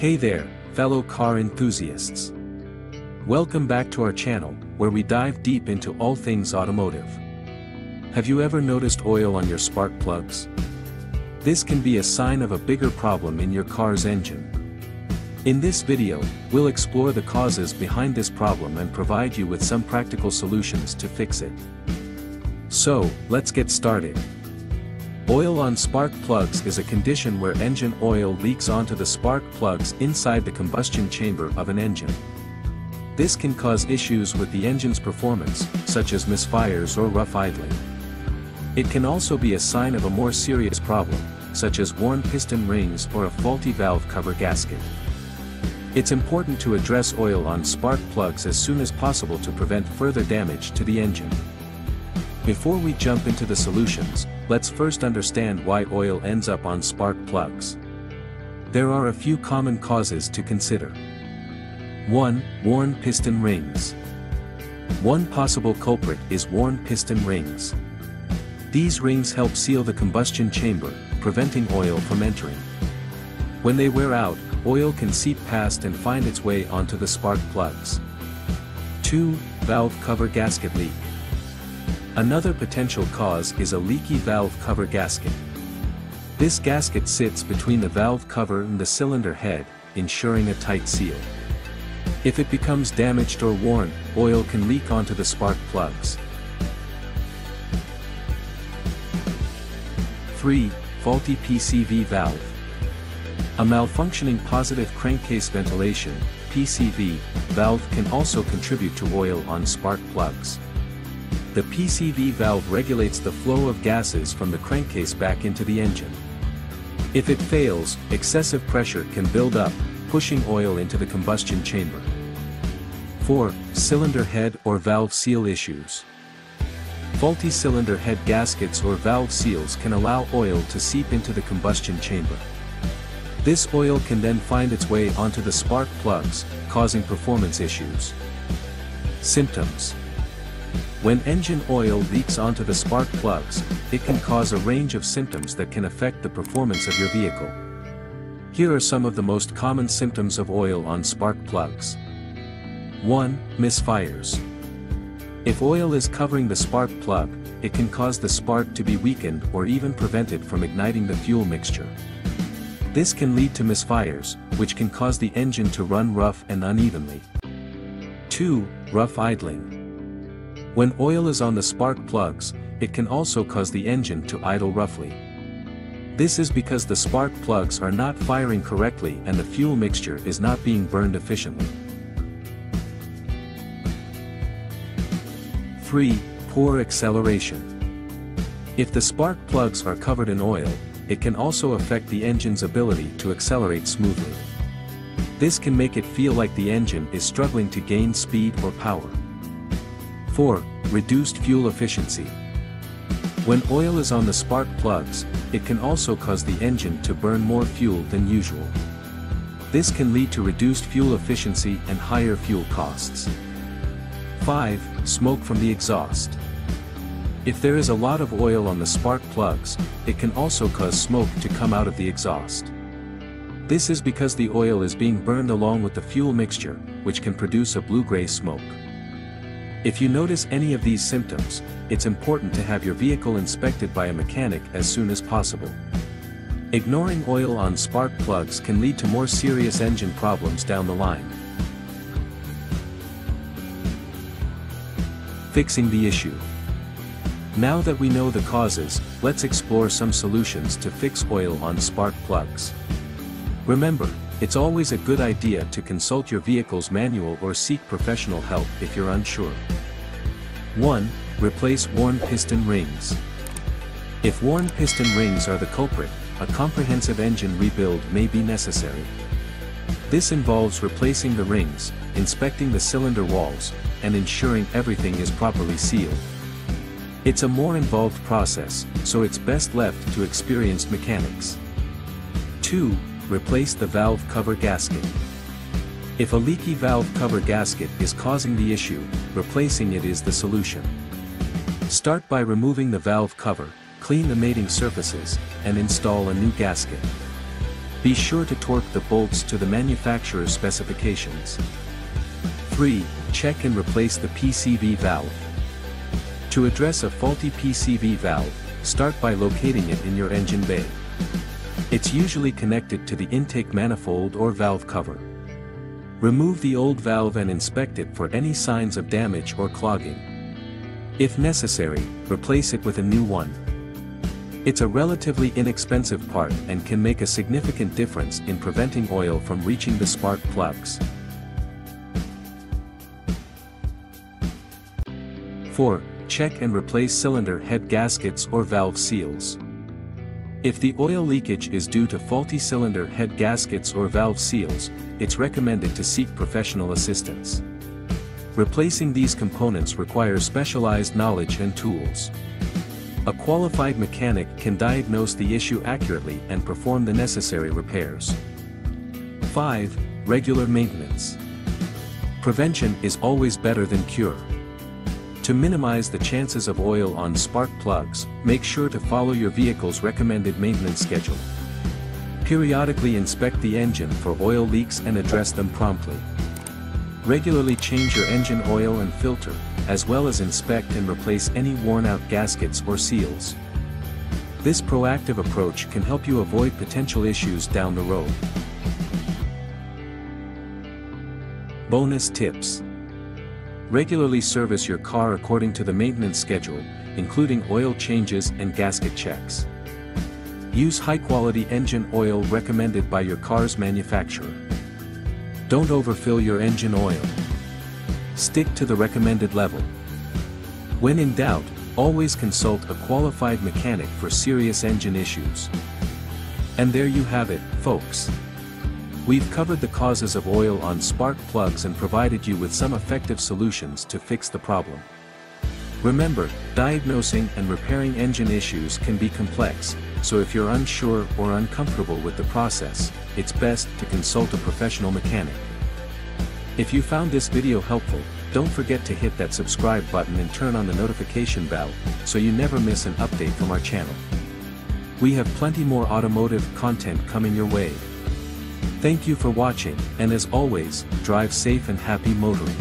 Hey there, fellow car enthusiasts. Welcome back to our channel, where we dive deep into all things automotive. Have you ever noticed oil on your spark plugs? This can be a sign of a bigger problem in your car's engine. In this video, we'll explore the causes behind this problem and provide you with some practical solutions to fix it. So, let's get started. Oil on spark plugs is a condition where engine oil leaks onto the spark plugs inside the combustion chamber of an engine. This can cause issues with the engine's performance, such as misfires or rough idling. It can also be a sign of a more serious problem, such as worn piston rings or a faulty valve cover gasket. It's important to address oil on spark plugs as soon as possible to prevent further damage to the engine. Before we jump into the solutions, let's first understand why oil ends up on spark plugs. There are a few common causes to consider. 1. Worn piston rings. One possible culprit is worn piston rings. These rings help seal the combustion chamber, preventing oil from entering. When they wear out, oil can seep past and find its way onto the spark plugs. 2. Valve cover gasket leak. Another potential cause is a leaky valve cover gasket. This gasket sits between the valve cover and the cylinder head, ensuring a tight seal. If it becomes damaged or worn, oil can leak onto the spark plugs. 3. Faulty PCV valve. A malfunctioning positive crankcase ventilation, PCV, valve can also contribute to oil on spark plugs. The PCV valve regulates the flow of gases from the crankcase back into the engine. If it fails, excessive pressure can build up, pushing oil into the combustion chamber. 4. Cylinder head or valve seal issues. Faulty cylinder head gaskets or valve seals can allow oil to seep into the combustion chamber. This oil can then find its way onto the spark plugs, causing performance issues. Symptoms when engine oil leaks onto the spark plugs, it can cause a range of symptoms that can affect the performance of your vehicle. Here are some of the most common symptoms of oil on spark plugs. 1. Misfires. If oil is covering the spark plug, it can cause the spark to be weakened or even prevent it from igniting the fuel mixture. This can lead to misfires, which can cause the engine to run rough and unevenly. 2. Rough idling. When oil is on the spark plugs, it can also cause the engine to idle roughly. This is because the spark plugs are not firing correctly and the fuel mixture is not being burned efficiently. 3. Poor acceleration. If the spark plugs are covered in oil, it can also affect the engine's ability to accelerate smoothly. This can make it feel like the engine is struggling to gain speed or power. 4. Reduced fuel efficiency. When oil is on the spark plugs, it can also cause the engine to burn more fuel than usual. This can lead to reduced fuel efficiency and higher fuel costs. 5. Smoke from the exhaust. If there is a lot of oil on the spark plugs, it can also cause smoke to come out of the exhaust. This is because the oil is being burned along with the fuel mixture, which can produce a blue-gray smoke. If you notice any of these symptoms, it's important to have your vehicle inspected by a mechanic as soon as possible. Ignoring oil on spark plugs can lead to more serious engine problems down the line. Fixing the issue. Now that we know the causes, let's explore some solutions to fix oil on spark plugs. Remember, it's always a good idea to consult your vehicle's manual or seek professional help if you're unsure. 1. Replace worn piston rings. If worn piston rings are the culprit, a comprehensive engine rebuild may be necessary. This involves replacing the rings, inspecting the cylinder walls, and ensuring everything is properly sealed. It's a more involved process, so it's best left to experienced mechanics. 2. Replace the valve cover gasket. If a leaky valve cover gasket is causing the issue, replacing it is the solution. Start by removing the valve cover, clean the mating surfaces, and install a new gasket. Be sure to torque the bolts to the manufacturer's specifications. 3. Check and replace the PCV valve. To address a faulty PCV valve, start by locating it in your engine bay. It's usually connected to the intake manifold or valve cover. Remove the old valve and inspect it for any signs of damage or clogging. If necessary, replace it with a new one. It's a relatively inexpensive part and can make a significant difference in preventing oil from reaching the spark plugs. 4. Check and replace cylinder head gaskets or valve seals. If the oil leakage is due to faulty cylinder head gaskets or valve seals, it's recommended to seek professional assistance. Replacing these components requires specialized knowledge and tools. A qualified mechanic can diagnose the issue accurately and perform the necessary repairs. 5. Regular maintenance. Prevention is always better than cure. To minimize the chances of oil on spark plugs, make sure to follow your vehicle's recommended maintenance schedule. Periodically inspect the engine for oil leaks and address them promptly. Regularly change your engine oil and filter, as well as inspect and replace any worn-out gaskets or seals. This proactive approach can help you avoid potential issues down the road. Bonus tips. Regularly service your car according to the maintenance schedule, including oil changes and gasket checks. Use high-quality engine oil recommended by your car's manufacturer. Don't overfill your engine oil. Stick to the recommended level. When in doubt, always consult a qualified mechanic for serious engine issues. And there you have it, folks. We've covered the causes of oil on spark plugs and provided you with some effective solutions to fix the problem. Remember, diagnosing and repairing engine issues can be complex, so if you're unsure or uncomfortable with the process, it's best to consult a professional mechanic. If you found this video helpful, don't forget to hit that subscribe button and turn on the notification bell, so you never miss an update from our channel. We have plenty more automotive content coming your way. Thank you for watching, and as always, drive safe and happy motoring.